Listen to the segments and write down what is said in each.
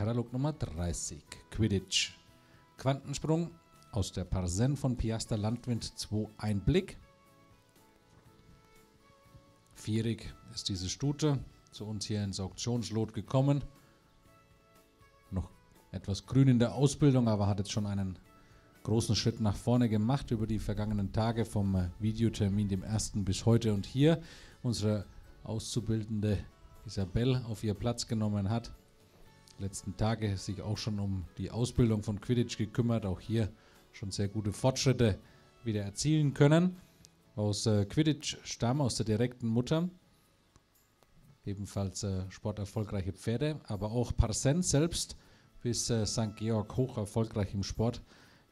Katalog Nummer 30, Quidditch. Quantensprung aus der Parsen von Piaster Landwind 2 Einblick. Vierig ist diese Stute zu uns hier ins Auktionslot gekommen. Noch etwas grün in der Ausbildung, aber hat jetzt schon einen großen Schritt nach vorne gemacht über die vergangenen Tage vom äh, Videotermin, dem ersten bis heute und hier unsere Auszubildende Isabel auf ihr Platz genommen hat. Letzten Tage sich auch schon um die Ausbildung von Quidditch gekümmert, auch hier schon sehr gute Fortschritte wieder erzielen können. Aus äh, Quidditch-Stamm, aus der direkten Mutter. Ebenfalls äh, sporterfolgreiche Pferde, aber auch Parsen selbst bis äh, St. Georg hoch erfolgreich im Sport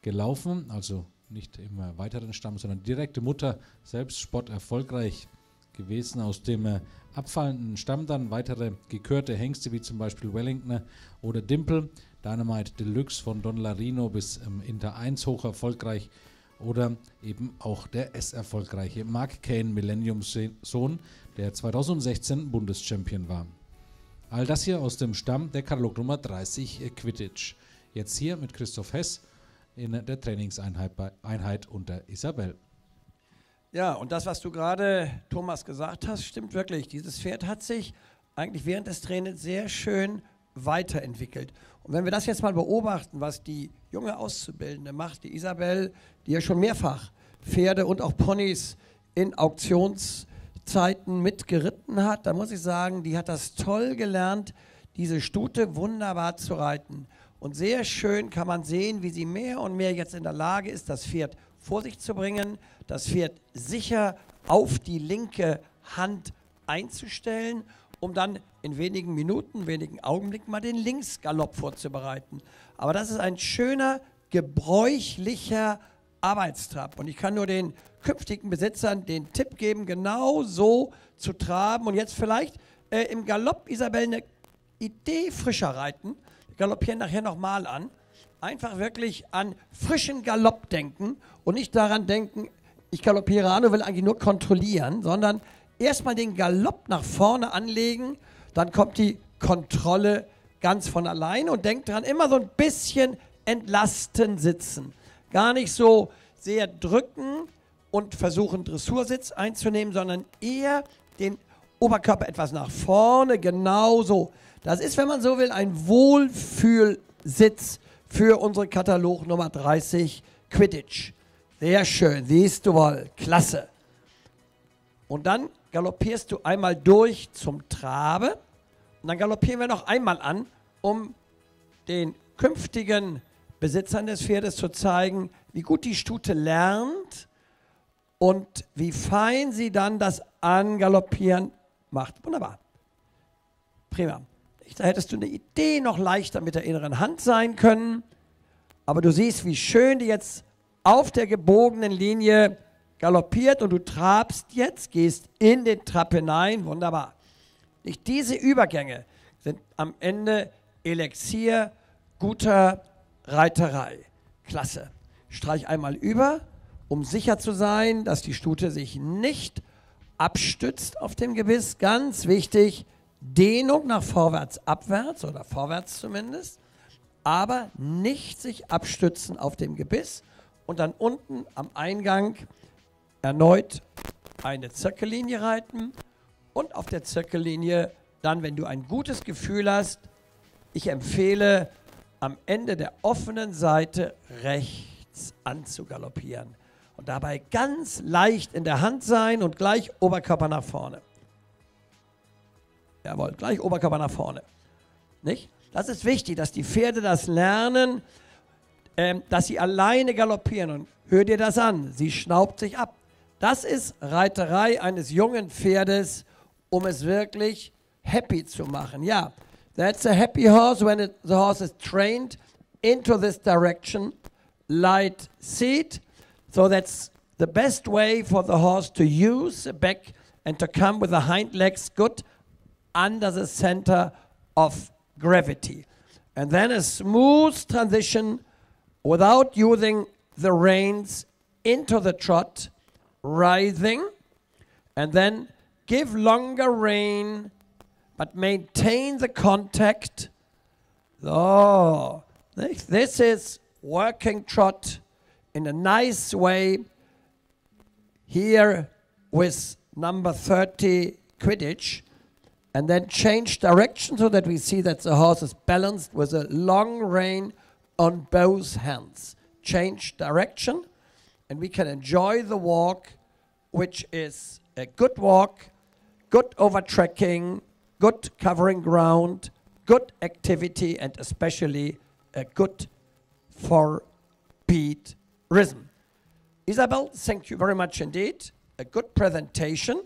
gelaufen. Also nicht im weiteren Stamm, sondern direkte Mutter selbst sporterfolgreich gewesen. Aus dem äh, abfallenden Stamm dann weitere gekörte Hengste wie zum Beispiel Wellington oder Dimple. Dynamite Deluxe von Don Larino bis ähm, Inter 1 hoch erfolgreich oder eben auch der S-erfolgreiche Mark Kane Millennium Sohn, der 2016 Bundeschampion war. All das hier aus dem Stamm der Katalog Nummer 30 äh, Quidditch. Jetzt hier mit Christoph Hess in der Trainingseinheit bei Einheit unter Isabel. Ja, und das, was du gerade, Thomas, gesagt hast, stimmt wirklich. Dieses Pferd hat sich eigentlich während des Trainings sehr schön weiterentwickelt. Und wenn wir das jetzt mal beobachten, was die junge Auszubildende macht, die Isabel, die ja schon mehrfach Pferde und auch Ponys in Auktionszeiten mitgeritten hat, da muss ich sagen, die hat das toll gelernt, diese Stute wunderbar zu reiten. Und sehr schön kann man sehen, wie sie mehr und mehr jetzt in der Lage ist, das Pferd vor sich zu bringen, das Pferd sicher auf die linke Hand einzustellen, um dann in wenigen Minuten, wenigen Augenblicken mal den Linksgalopp vorzubereiten. Aber das ist ein schöner, gebräuchlicher Arbeitstrab. Und ich kann nur den künftigen Besitzern den Tipp geben, genau so zu traben und jetzt vielleicht äh, im Galopp, Isabel, eine Idee frischer reiten. Galoppieren nachher nochmal an einfach wirklich an frischen Galopp denken und nicht daran denken, ich galoppiere an und will eigentlich nur kontrollieren, sondern erstmal den Galopp nach vorne anlegen, dann kommt die Kontrolle ganz von allein und denkt dran, immer so ein bisschen entlasten sitzen. Gar nicht so sehr drücken und versuchen Dressursitz einzunehmen, sondern eher den Oberkörper etwas nach vorne, genauso. Das ist, wenn man so will, ein Wohlfühlsitz für unsere Katalog Nummer 30 Quidditch. Sehr schön, siehst du wohl, klasse. Und dann galoppierst du einmal durch zum Trabe und dann galoppieren wir noch einmal an, um den künftigen Besitzern des Pferdes zu zeigen, wie gut die Stute lernt und wie fein sie dann das Angaloppieren macht. Wunderbar. Prima. Da hättest du eine Idee noch leichter mit der inneren Hand sein können. Aber du siehst, wie schön die jetzt auf der gebogenen Linie galoppiert und du trabst jetzt, gehst in den Trab hinein. Wunderbar. Nicht diese Übergänge sind am Ende Elixier guter Reiterei. Klasse. Streich einmal über, um sicher zu sein, dass die Stute sich nicht abstützt auf dem Gebiss. Ganz wichtig, Dehnung nach vorwärts, abwärts oder vorwärts zumindest, aber nicht sich abstützen auf dem Gebiss und dann unten am Eingang erneut eine Zirkellinie reiten und auf der Zirkellinie dann, wenn du ein gutes Gefühl hast, ich empfehle am Ende der offenen Seite rechts anzugaloppieren und dabei ganz leicht in der Hand sein und gleich Oberkörper nach vorne. Jawohl, gleich Oberkörper nach vorne. Nicht? Das ist wichtig, dass die Pferde das lernen, ähm, dass sie alleine galoppieren. Und hör dir das an, sie schnaubt sich ab. Das ist Reiterei eines jungen Pferdes, um es wirklich happy zu machen. Ja, that's a happy horse when it, the horse is trained into this direction, light seat. So that's the best way for the horse to use the back and to come with the hind legs good under the center of gravity. And then a smooth transition without using the reins into the trot, rising, and then give longer rein, but maintain the contact oh, this this is working trot in a nice way here with number 30 Quidditch and then change direction so that we see that the horse is balanced with a long rein on both hands. Change direction and we can enjoy the walk, which is a good walk, good overtracking, good covering ground, good activity, and especially a good four beat rhythm. Isabel, thank you very much indeed. A good presentation.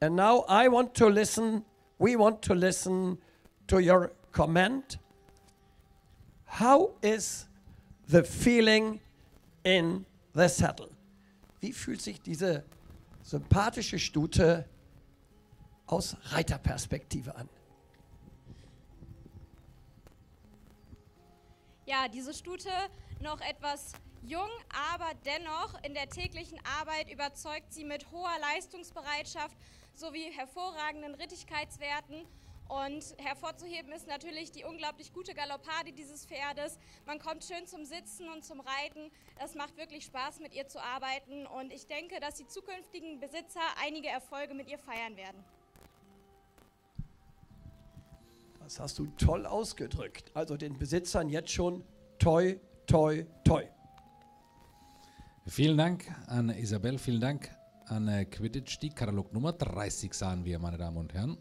And now I want to listen, we want to listen to your comment. How is the feeling in the saddle? Wie fühlt sich diese sympathische Stute aus Reiterperspektive an? Ja, diese Stute noch etwas jung, aber dennoch in der täglichen Arbeit überzeugt sie mit hoher Leistungsbereitschaft sowie hervorragenden Rittigkeitswerten. Und hervorzuheben ist natürlich die unglaublich gute Galoppade dieses Pferdes. Man kommt schön zum Sitzen und zum Reiten. Es macht wirklich Spaß, mit ihr zu arbeiten. Und ich denke, dass die zukünftigen Besitzer einige Erfolge mit ihr feiern werden. Das hast du toll ausgedrückt. Also den Besitzern jetzt schon toi, toi, toi. Vielen Dank an Isabel, vielen Dank an äh, Quidditch. Die Katalog Nummer 30 sahen wir, meine Damen und Herren.